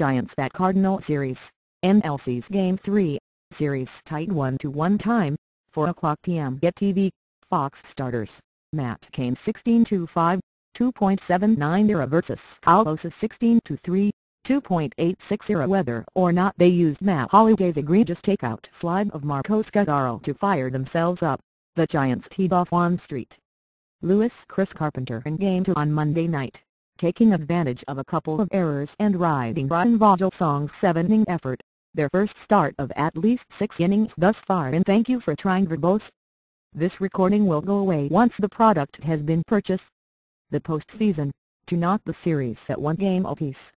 Giants at Cardinal Series, NLCS Game 3, Series tied 1-1 time, 4 o'clock p.m. Get TV, Fox starters, Matt Cain 16-5, 2.79 versus Carlos 16-3, 2.86 whether or not they used Matt Holliday's egregious takeout slide of Marco Scutaro to fire themselves up, the Giants teed off on Street. Lewis Chris Carpenter in Game 2 on Monday night, taking advantage of a couple of errors and riding Ryan Vogelsong's seven-inning effort, their first start of at least six innings thus far and thank you for trying verbose. This recording will go away once the product has been purchased. The postseason, to not the series at one game apiece.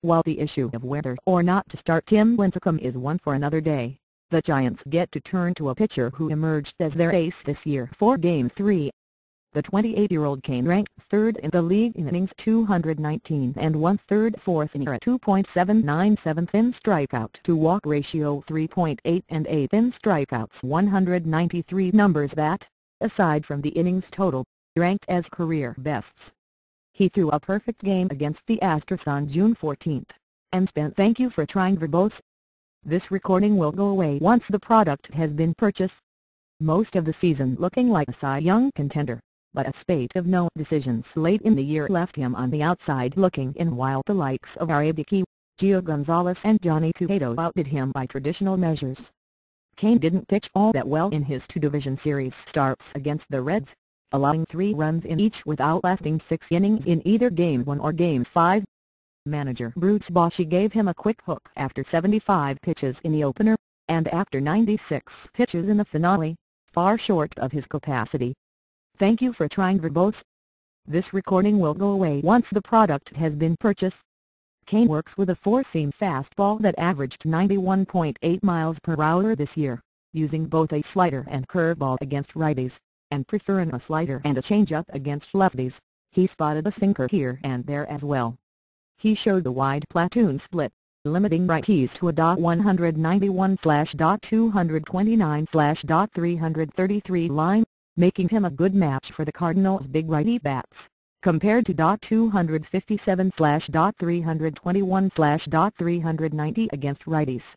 While the issue of whether or not to start Tim Lincecum is one for another day, the Giants get to turn to a pitcher who emerged as their ace this year for Game 3. The 28-year-old Cain ranked third in the league in innings 219 and one-third fourth in a 2.797 thin strikeout to walk ratio 3.8 and 8 thin strikeouts 193 numbers that, aside from the innings total, ranked as career bests. He threw a perfect game against the Astros on June 14, and spent thank you for trying verbose. This recording will go away once the product has been purchased. Most of the season looking like a Cy Young contender, but a spate of no decisions late in the year left him on the outside looking in while the likes of R.A. Dickey, Gio Gonzalez and Johnny Cueto outdid him by traditional measures. Cain didn't pitch all that well in his two division series starts against the Reds, allowing three runs in each without lasting six innings in either Game 1 or Game 5. Manager Bruce Bochy gave him a quick hook after 75 pitches in the opener, and after 96 pitches in the finale, far short of his capacity. Thank you for trying verbose. This recording will go away once the product has been purchased. Cain works with a four-seam fastball that averaged 91.8 miles per hour this year, using both a slider and curveball against righties and preferring a slider and a changeup against lefties, he spotted a sinker here and there as well. He showed the wide platoon split, limiting righties to a .191 slash .229 slash .333 line, making him a good match for the Cardinals' big righty bats, compared to .257 slash .321 slash .390 against righties.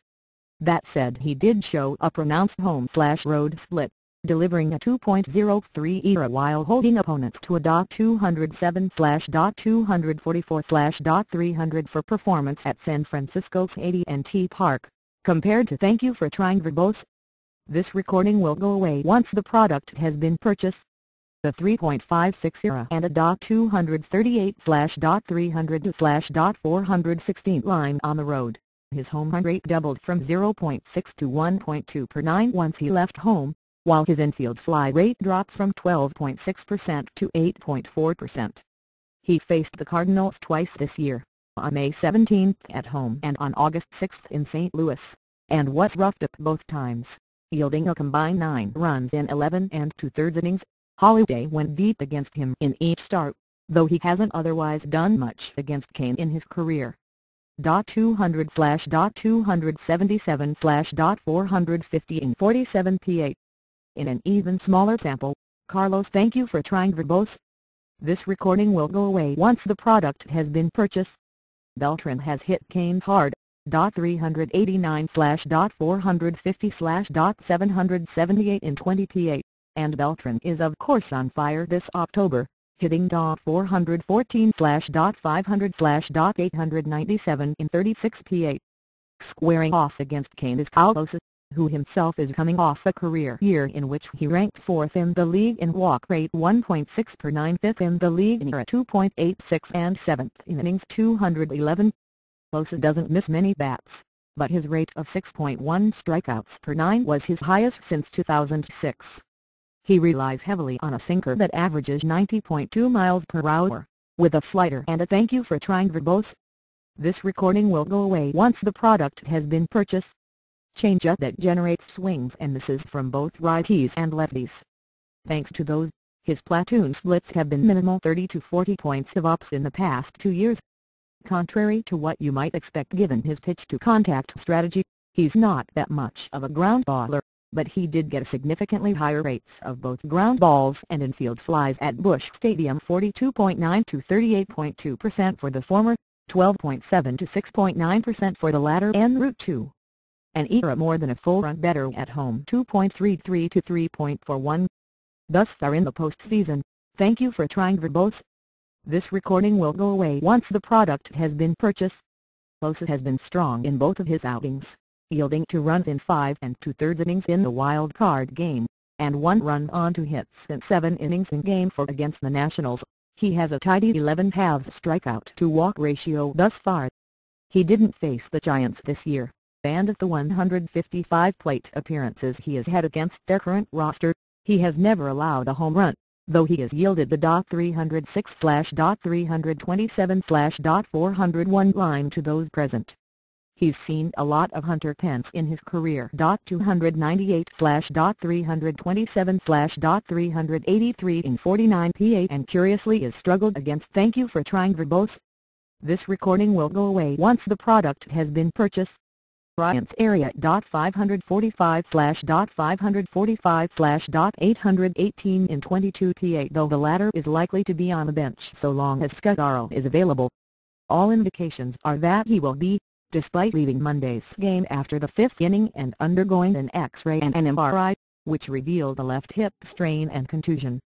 That said he did show a pronounced home slash road split, delivering a 2.03 ERA while holding opponents to a .207-.244-.300 for performance at San Francisco's AT&T Park, compared to Thank You for Trying verbose. This recording will go away once the product has been purchased. The 3.56 ERA and a two hundred thirty eight slash .238-.300-.416 line on the road. His home run rate doubled from 0.6 to 1.2 per 9 once he left home, while his infield fly rate dropped from 12.6% to 8.4%. He faced the Cardinals twice this year, on May 17 at home and on August 6 in St. Louis, and was roughed up both times, yielding a combined 9 runs in 11 and two-thirds innings. Holliday went deep against him in each start, though he hasn't otherwise done much against Cain in his career. 200 flash 277 flash 450 in 47 pa in an even smaller sample, Carlos thank you for trying verbose. This recording will go away once the product has been purchased. Beltran has hit Cain hard, 389 slash 450 slash 778 in 20 pa, and Beltran is of course on fire this October, hitting 414 slash 500 slash 897 in 36 pa. Squaring off against Cain is Carlos who himself is coming off a career year in which he ranked 4th in the league in walk rate 1.6 per 9 5th in the league in ERA 2.86 and 7th in innings 211. Bosa doesn't miss many bats, but his rate of 6.1 strikeouts per 9 was his highest since 2006. He relies heavily on a sinker that averages 90.2 miles per hour, with a slider and a thank you for trying verbose. This recording will go away once the product has been purchased changeup that generates swings and misses from both righties and lefties. Thanks to those, his platoon splits have been minimal 30 to 40 points of ups in the past two years. Contrary to what you might expect given his pitch-to-contact strategy, he's not that much of a ground baller, but he did get significantly higher rates of both ground balls and infield flies at Busch Stadium 42.9 to 38.2% for the former, 12.7 to 6.9% for the latter en route to an ERA more than a full run better at home 2.33 to 3.41. Thus far in the postseason, thank you for trying verbose. This recording will go away once the product has been purchased. Bosa has been strong in both of his outings, yielding two runs in five and two-thirds innings in the wild card game, and one run on two hits in seven innings in Game 4 against the Nationals. He has a tidy 11 halves strikeout to walk ratio thus far. He didn't face the Giants this year, and at the 155 plate appearances he has had against their current roster, he has never allowed a home run, though he has yielded the .306-.327-.401 line to those present. He's seen a lot of Hunter Pence in his career. .298-.327-.383 in 49 PA and curiously is struggled against Thank you for trying verbose. This recording will go away once the product has been purchased. Ryan Theriot. 545 slash 545 slash 818 in 22 PA though the latter is likely to be on the bench so long as Scutaro is available. All indications are that he will be, despite leaving Monday's game after the fifth inning and undergoing an X-ray and an MRI, which revealed a left hip strain and contusion.